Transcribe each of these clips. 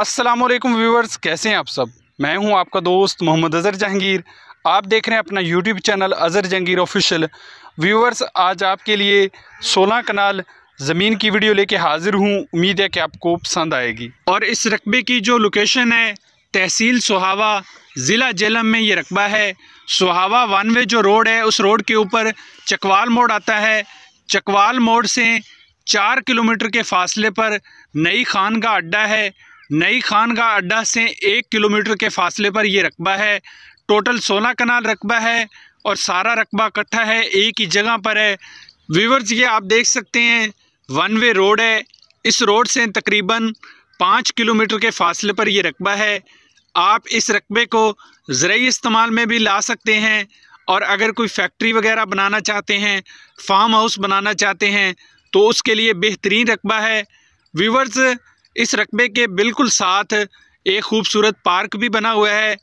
अस्सलाम वालेकुम व्यूवर्स कैसे हैं आप सब? मैं हूँ आपका दोस्त मोहम्मद अज़हर जहांगीर। आप देख रहे हैं अपना YouTube channel Azhar Jahangir official. Viewers आज आपके लिए 16 कनाल ज़मीन की वीडियो लेके हाज़िर हूँ। उम्मीद है कि आपको पसंद आएगी। और इस रकबे की जो लोकेशन है, तहसील सुहावा, ज़िला जेलम में ये रकबा है। सुहावा वन वे जो रोड है, उस रोड के ऊपर चकवाल मोड़ आता है। चकवाल मोड़ से चार किलोमीटर के फासले पर नई खान का अड्डा है। नई खान का अड्डा से एक किलोमीटर के फासले पर यह रकबा है। टोटल सोलह कनाल रकबा है और सारा रकबा इकट्ठा है, एक ही जगह पर है। व्यूवर्स, ये आप देख सकते हैं, वन वे रोड है। इस रोड से तकरीबन पाँच किलोमीटर के फासले पर यह रकबा है। आप इस रकबे को ज़रूरी इस्तेमाल में भी ला सकते हैं और अगर कोई फैक्ट्री वगैरह बनाना चाहते हैं, फार्म हाउस बनाना चाहते हैं तो उसके लिए बेहतरीन रकबा है। व्यूवर्स इस रकबे के बिल्कुल साथ एक खूबसूरत पार्क भी बना हुआ है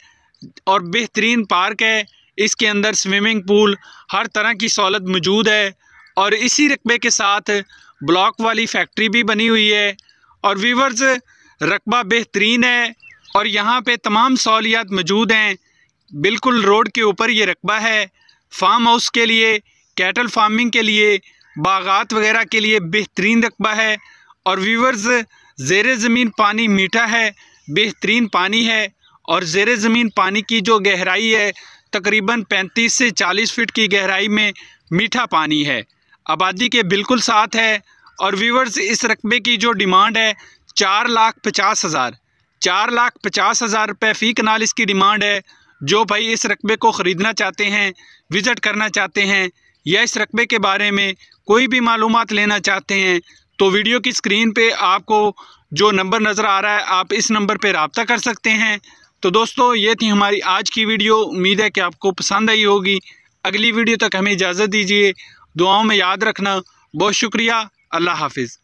और बेहतरीन पार्क है। इसके अंदर स्विमिंग पूल हर तरह की सहूलत मौजूद है और इसी रकबे के साथ ब्लॉक वाली फैक्ट्री भी बनी हुई है और वीवर्स रकबा बेहतरीन है और यहाँ पे तमाम सहूलियात मौजूद हैं। बिल्कुल रोड के ऊपर ये रकबा है। फार्म हाउस के लिए, कैटल फ़ार्मिंग के लिए, बागात वगैरह के लिए बेहतरीन रकबा है और वीवर्स ज़ेर ज़मीन पानी मीठा है, बेहतरीन पानी है और ज़ेर ज़मीन पानी की जो गहराई है, तकरीबन 35 से 40 फीट की गहराई में मीठा पानी है। आबादी के बिल्कुल साथ है और व्यूवर्स, इस रकबे की जो डिमांड है, चार लाख पचास हज़ार। चार लाख पचास हज़ार रुपये फ़ी कनाल इसकी डिमांड है, जो भाई इस रकबे को ख़रीदना चाहते हैं, विज़िट करना चाहते हैं या इस रकबे के बारे में कोई भी मालूम लेना चाहते हैं तो वीडियो की स्क्रीन पे आपको जो नंबर नज़र आ रहा है, आप इस नंबर पे रबता कर सकते हैं। तो दोस्तों, ये थी हमारी आज की वीडियो। उम्मीद है कि आपको पसंद आई होगी। अगली वीडियो तक हमें इजाज़त दीजिए। दुआओं में याद रखना। बहुत शुक्रिया। अल्लाह हाफिज़।